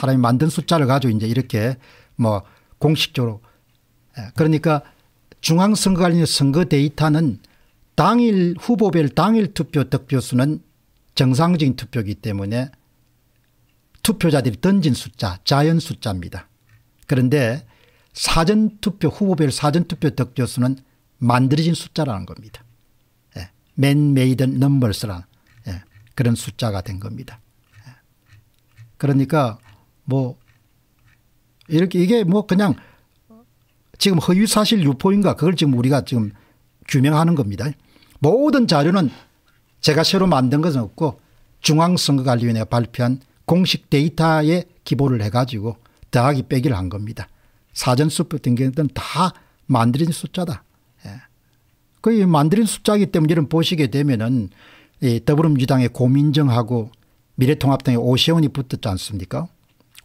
사람이 만든 숫자를 가지고 이제 이렇게 뭐 공식적으로 예, 그러니까 중앙선거관리 선거 데이터는 당일 후보별 당일 투표 득표수는 정상적인 투표이기 때문에 투표자들이 던진 숫자 자연 숫자입니다. 그런데 사전투표 후보별 사전투표 득표수는 만들어진 숫자라는 겁니다. 예. man-made numbers라는 예. 그런 숫자가 된 겁니다. 예. 그러니까 뭐 이렇게 이게 뭐 그냥 지금 허위사실 유포인가 그걸 지금 우리가 지금 규명하는 겁니다. 모든 자료는 제가 새로 만든 것은 없고 중앙선거관리위원회가 발표한 공식 데이터에 기보를 해가지고 더하기 빼기를 한 겁니다. 사전 수표 등기는 다 만들어진 숫자다. 예. 그 만들어진 숫자이기 때문에 이런 보시게 되면은 이 더불어민주당의 고민정하고 미래통합당의 오세훈이 붙었지 않습니까?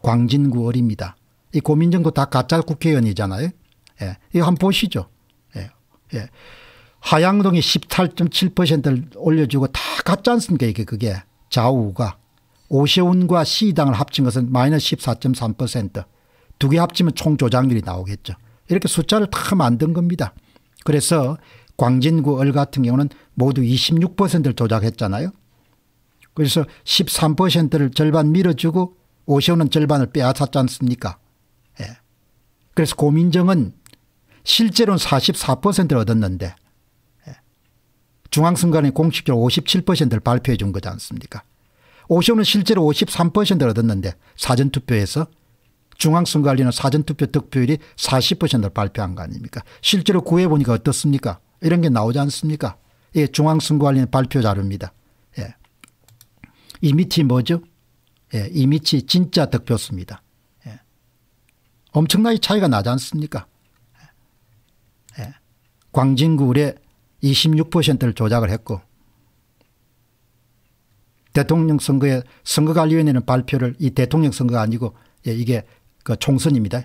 광진구 어립니다. 이 고민정도 다 가짜 국회의원이잖아요. 예. 이거 한번 보시죠. 예. 예. 하양동이 18.7%를 올려주고 다 가짜 않습니까 이게 그게 좌우가. 오세훈과 시당을 합친 것은 마이너스 14.3%두 개 합치면 총 조작률이 나오겠죠. 이렇게 숫자를 다 만든 겁니다. 그래서 광진구 을 같은 경우는 모두 26%를 조작했잖아요. 그래서 13%를 절반 밀어주고 오세훈은 절반을 빼앗았지 않습니까 예. 그래서 고민정은 실제로는 44%를 얻었는데 예. 중앙선관위 공식적으로 57%를 발표해 준 거지 않습니까 오세훈은 실제로 53%를 얻었는데 사전투표에서 중앙선관위는 사전투표 득표율이 40%를 발표한 거 아닙니까 실제로 구해보니까 어떻습니까 이런 게 나오지 않습니까 예, 중앙선관위 발표 자료입니다. 예. 이 밑이 뭐죠 예, 이 밑이 진짜 득표수입니다. 예. 엄청나게 차이가 나지 않습니까 예. 예. 광진구에 26%를 조작을 했고 대통령 선거에 선거관리위원회는 발표를 이 대통령 선거가 아니고 예, 이게 그 총선입니다.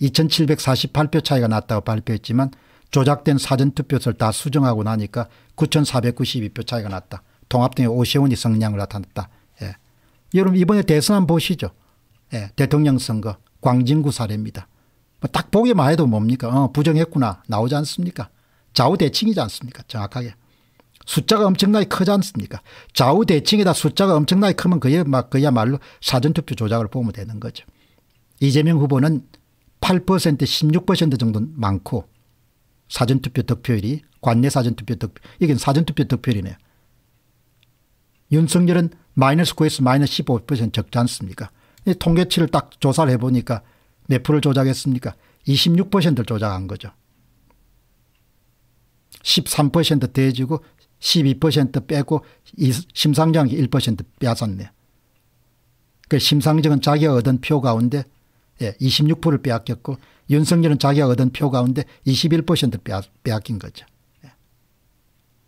2748표 차이가 났다고 발표했지만 조작된 사전투표서를 다 수정하고 나니까 9492표 차이가 났다. 통합당의 오세훈이 성량을 나타냈다. 예. 여러분 이번에 대선 보시죠. 예. 대통령 선거 광진구 사례입니다. 뭐딱 보기만 해도 뭡니까 어, 부정했구나 나오지 않습니까 좌우대칭이지 않습니까 정확하게. 숫자가 엄청나게 크지 않습니까 좌우 대칭에다 숫자가 엄청나게 크면 그야, 그야말로 사전투표 조작을 보면 되는 거죠. 이재명 후보는 8% 16% 정도 많고 사전투표 득표율이 관내 사전투표 득표 이건 사전투표 득표율이네요. 윤석열은 마이너스 9에서 마이너스 15% 적지 않습니까 통계치를 딱 조사를 해보니까 몇 프로를 조작했습니까 26%를 조작한 거죠. 13% 대지고 12% 빼고 심상정이 1% 빼앗았네. 그 심상정은 자기가 얻은 표 가운데 예, 26%를 빼앗겼고 윤석열은 자기가 얻은 표 가운데 21%를 빼앗, 빼앗긴 거죠. 예.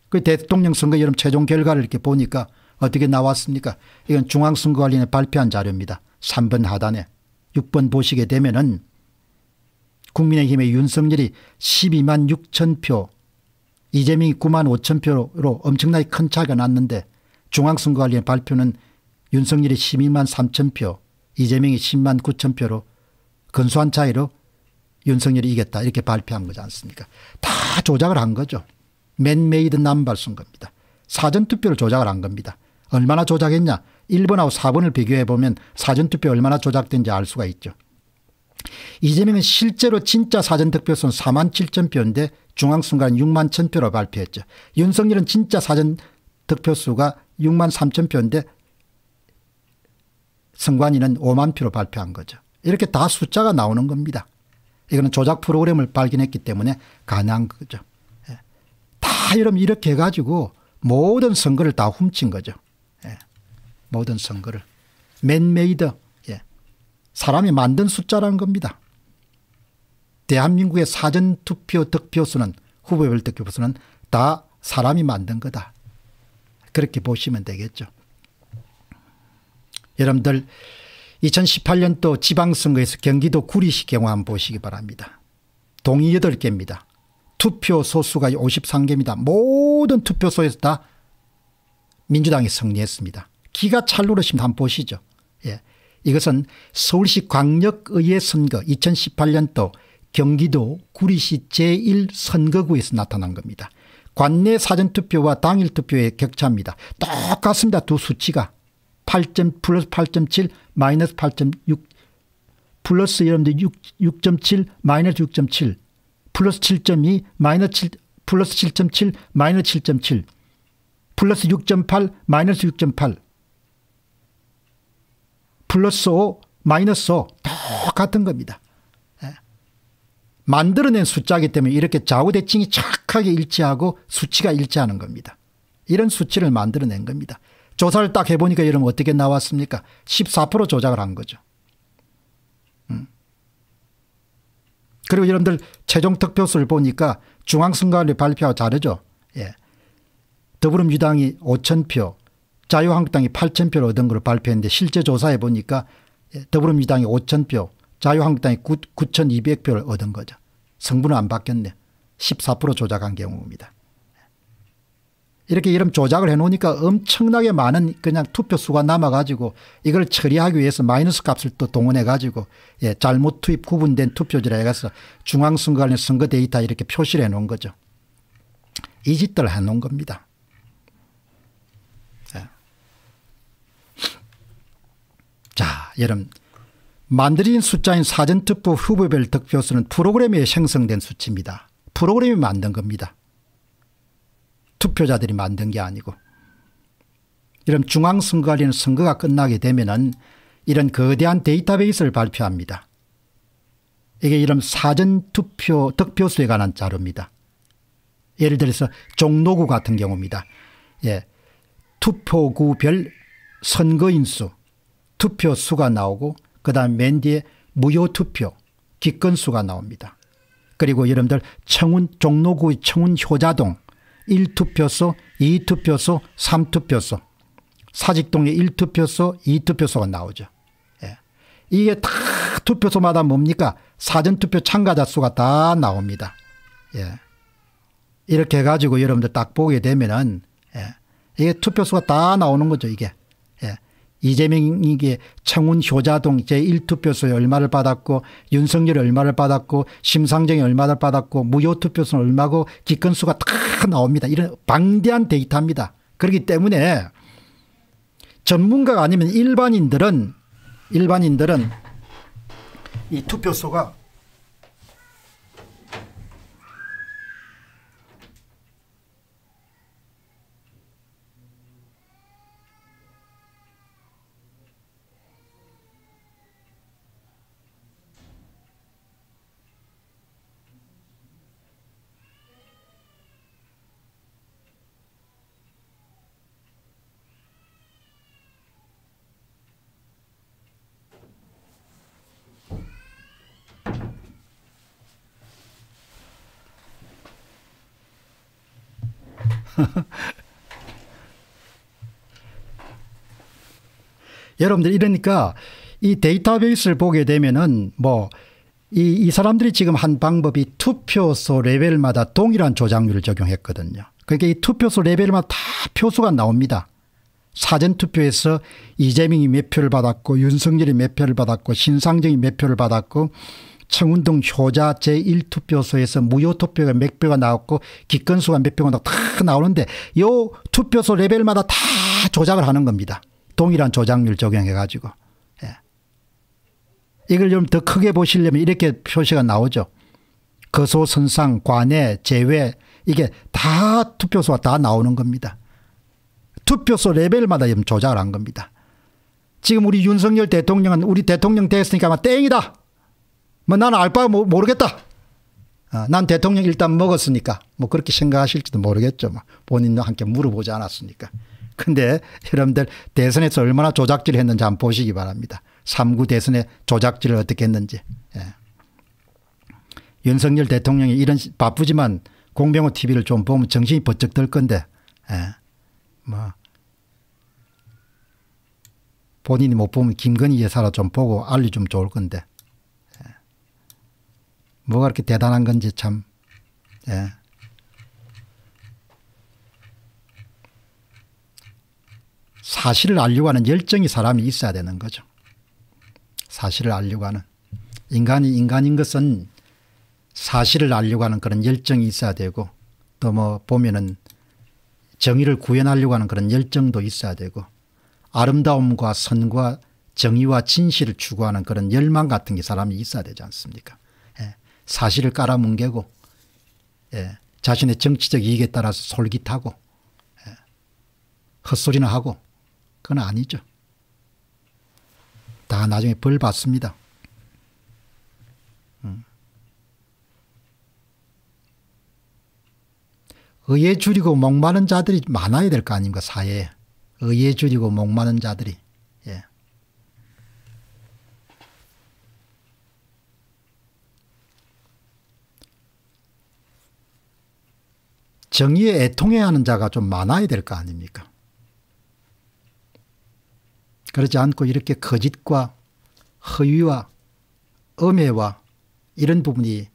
그 대통령 선거 여름 최종 결과를 이렇게 보니까 어떻게 나왔습니까 이건 중앙선거관리에 발표한 자료입니다. 3번 하단에 6번 보시게 되면은 국민의힘의 윤석열이 12만 6천 표 이재명이 9만 5천 표로 엄청나게 큰 차이가 났는데 중앙선거관리의 발표는 윤석열이 12만 3천 표 이재명이 10만 9천 표로 근소한 차이로 윤석열이 이겼다 이렇게 발표한 거지 않습니까 다 조작을 한 거죠. 맨메이드 남발 선거입니다. 사전투표를 조작을 한 겁니다. 얼마나 조작했냐 1번하고 4번을 비교해 보면 사전투표 얼마나 조작된지 알 수가 있죠. 이재명은 실제로 진짜 사전득표수는 4만 7천 표인데 중앙선관 6만 1천 표로 발표했죠. 윤석열은 진짜 사전득표수가 6만 3천 표인데 선관위는 5만 표로 발표한 거죠. 이렇게 다 숫자가 나오는 겁니다. 이거는 조작 프로그램을 발견했기 때문에 가능한 거죠. 예. 다 이러면 이렇게 해가지고 모든 선거를 다 훔친 거죠. 예. 모든 선거를. 맨메이드 사람이 만든 숫자라는 겁니다. 대한민국의 사전투표 득표수는 후보별 득표수는 다 사람이 만든 거다. 그렇게 보시면 되겠죠. 여러분들 2018년도 지방선거에서 경기도 구리시 경우 한번 보시기 바랍니다. 동이 8개입니다. 투표 소수가 53개입니다. 모든 투표소에서 다 민주당이 승리했습니다. 기가 찰 누르시면 한번 보시죠. 예. 이것은 서울시 광역의회 선거 2018년도 경기도 구리시 제1선거구에서 나타난 겁니다. 관내 사전투표와 당일투표의 격차입니다. 똑같습니다. 두 수치가 8점 플러스 8.7 마이너스 8.6 플러스 여러분들 6.7 마이너스 6.7 플러스 7.2 마이너스 7 플러스 7.7 마이너스 7.7 플러스 6.8 마이너스 6.8 플러스 5 마이너스 5 똑같은 겁니다. 만들어낸 숫자이기 때문에 이렇게 좌우대칭이 착하게 일치하고 수치가 일치하는 겁니다. 이런 수치를 만들어낸 겁니다. 조사를 딱 해보니까 여러분 어떻게 나왔습니까 14% 조작을 한 거죠. 음. 그리고 여러분들 최종 득표수를 보니까 중앙선거관리 발표하고 다르죠. 예. 더불어민주당이 5천표 자유한국당이 8천표를 얻은 걸로 발표했는데 실제 조사해 보니까 예, 더불어민주당이 5천표 자유한국당이 9, 9,200표를 얻은 거죠. 성분은 안 바뀌었네. 14% 조작한 경우입니다. 이렇게 이름 조작을 해놓으니까 엄청나게 많은 그냥 투표수가 남아가지고 이걸 처리하기 위해서 마이너스 값을 또 동원해가지고 예, 잘못 투입 구분된 투표지라 해서 중앙선거관리 선거 데이터 이렇게 표시를 해놓은 거죠. 이 짓들을 해놓은 겁니다. 예. 자, 여러분 만들어진 숫자인 사전투표 후보별 득표수는 프로그램에 생성된 수치입니다. 프로그램이 만든 겁니다. 투표자들이 만든 게 아니고. 이런 중앙선거관리는 선거가 끝나게 되면 이런 거대한 데이터베이스를 발표합니다. 이게 이런 사전투표 득표수에 관한 자료입니다. 예를 들어서 종로구 같은 경우입니다. 예. 투표구별 선거인수, 투표 수가 나오고 그 다음 맨 뒤에 무효 투표 기권 수가 나옵니다. 그리고 여러분들 청운 종로구의 청운 효자동 1투표소 2투표소 3투표소 사직동의 1투표소 2투표소가 나오죠. 예. 이게 다 투표소마다 뭡니까 사전투표 참가자 수가 다 나옵니다. 예. 이렇게 해가지고 여러분들 딱 보게 되면은 예. 이게 투표수가 다 나오는 거죠 이게. 이재명에게 청운 효자동 제1투표소에 얼마를 받았고 윤석열이 얼마를 받았고 심상정이 얼마를 받았고 무효투표소는 얼마고 기권수가 다 나옵니다. 이런 방대한 데이터입니다. 그렇기 때문에 전문가가 아니면 일반인들은 일반인들은 이 투표소가 여러분들 이러니까 이 데이터베이스를 보게 되면은 뭐 이, 이 사람들이 지금 한 방법이 투표소 레벨마다 동일한 조작률을 적용했거든요. 그러니까 이 투표소 레벨마다 다 표수가 나옵니다. 사전투표에서 이재명이 몇 표를 받았고 윤석열이 몇 표를 받았고 신상정이 몇 표를 받았고 청운동 효자 제1투표소에서 무효투표가 몇 표가 나왔고 기권수가 몇 표가 다 나오는데 요 투표소 레벨마다 다 조작을 하는 겁니다. 동일한 조작률 적용해 가지고. 예. 이걸 좀 더 크게 보시려면 이렇게 표시가 나오죠. 거소 선상 관내 제외 이게 다 투표소가 다 나오는 겁니다. 투표소 레벨마다 지금 조작을 한 겁니다. 지금 우리 윤석열 대통령은 우리 대통령 됐으니까 아마 땡이다. 뭐 나는 알 바 모르겠다. 어, 난 대통령 일단 먹었으니까 뭐 그렇게 생각하실지도 모르겠죠. 뭐 본인도 함께 물어보지 않았으니까. 근데 여러분들 대선에서 얼마나 조작질을 했는지 한번 보시기 바랍니다. 3구 대선에 조작질을 어떻게 했는지. 예. 윤석열 대통령이 이런 바쁘지만 공병호 TV를 좀 보면 정신이 번쩍 들 건데 예. 뭐 본인이 못 보면 김건희 여사라 좀 보고 알려주면 좋을 건데 뭐가 그렇게 대단한 건지 참. 예. 사실을 알려고 하는 열정이 사람이 있어야 되는 거죠. 사실을 알려고 하는 인간이 인간인 것은 사실을 알려고 하는 그런 열정이 있어야 되고 또 뭐 보면은 정의를 구현하려고 하는 그런 열정도 있어야 되고 아름다움과 선과 정의와 진실을 추구하는 그런 열망 같은 게 사람이 있어야 되지 않습니까 예. 사실을 깔아뭉개고 예. 자신의 정치적 이익에 따라서 솔깃하고 예. 헛소리나 하고 그건 아니죠. 다 나중에 벌 받습니다. 음. 의에 줄이고 목마른 자들이 많아야 될 거 아닙니까 사회에. 의에 줄이고 목마른 자들이. 예. 정의에 애통해야 하는 자가 좀 많아야 될 거 아닙니까? 그렇지 않고 이렇게 거짓과 허위와 음해와 이런 부분이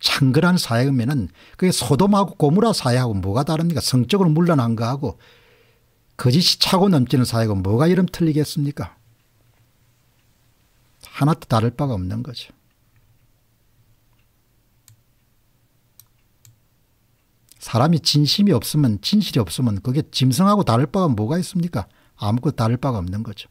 창걸한 사회면은 그게 소돔하고 고무라 사회하고 뭐가 다릅니까? 성적으로 물러난 거하고 거짓이 차고 넘치는 사회가 뭐가 이름 틀리겠습니까? 하나도 다를 바가 없는 거죠. 사람이 진심이 없으면 진실이 없으면 그게 짐승하고 다를 바가 뭐가 있습니까 아무것도 다를 바가 없는 거죠.